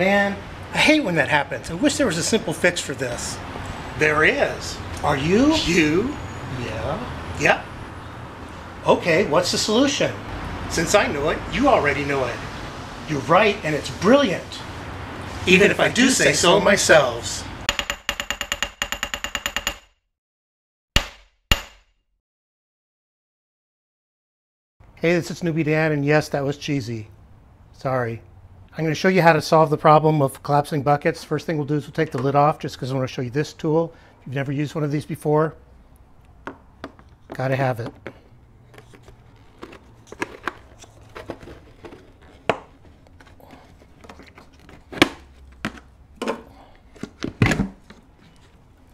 Man, I hate when that happens. I wish there was a simple fix for this. There is. Are you? You? Yeah. Yep. Okay, what's the solution? Since I know it, you already know it. You're right, and it's brilliant. Even if I do say so myself. Hey, this is Newbie Dan, and yes, that was cheesy. Sorry. I'm going to show you how to solve the problem of collapsing buckets. First thing we'll do is we'll take the lid off, just because I want to show you this tool. If you've never used one of these before, got to have it.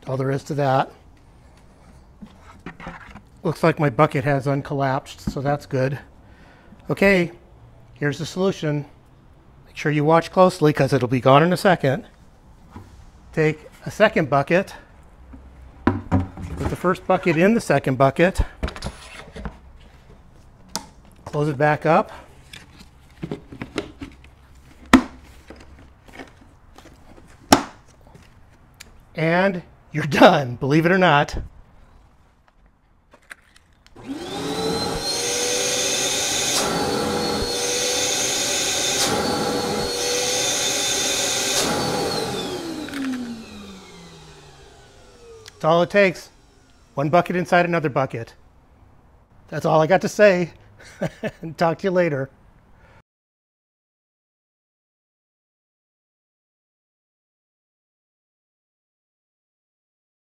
All there is to that. Looks like my bucket has uncollapsed, so that's good. Okay, here's the solution. Make sure you watch closely because it'll be gone in a second. Take a second bucket, put the first bucket in the second bucket, close it back up. And you're done, believe it or not. That's all it takes. One bucket inside another bucket. That's all I got to say. Talk to you later.